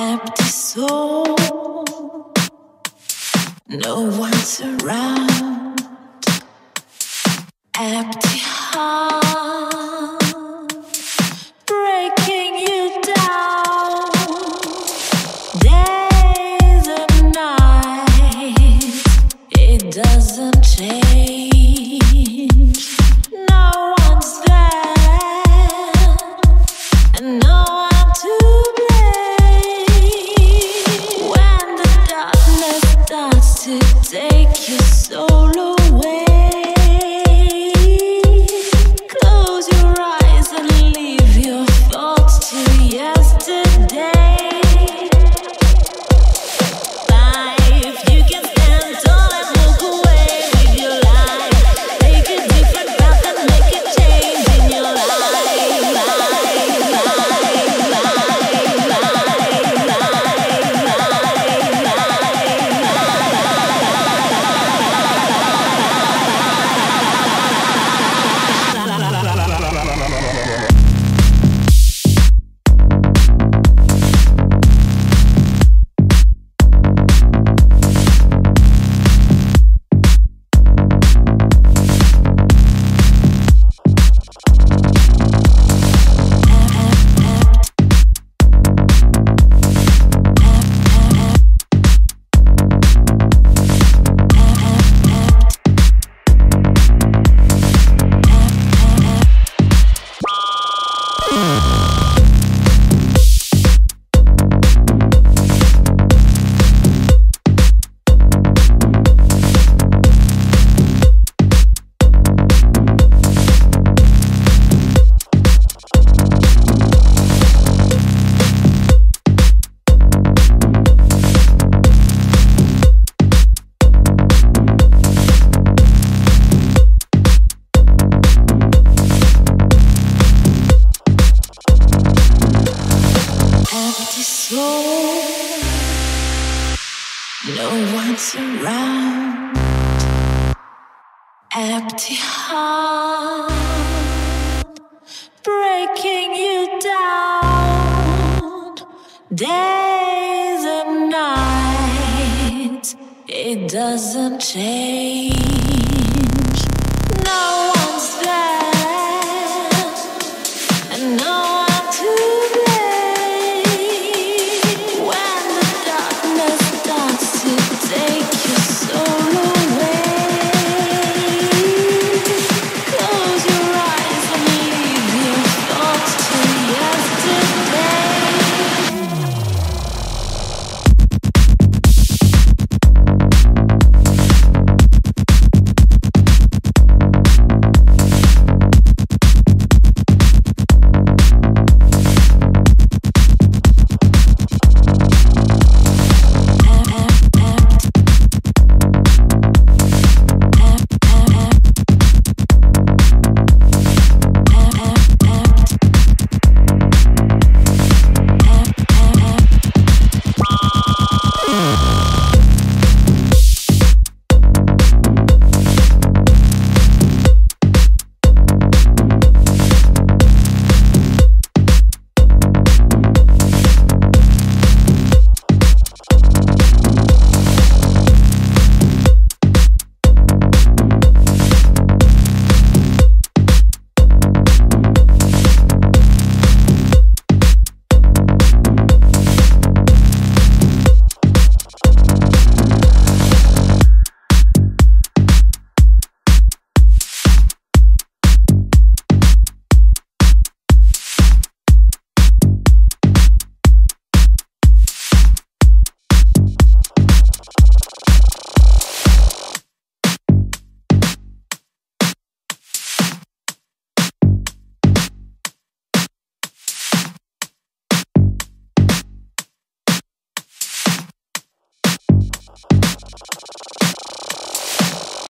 empty soul. No one's around. Empty heart. take you solo away. once around empty heart breaking you down. Days and nights it doesn't change.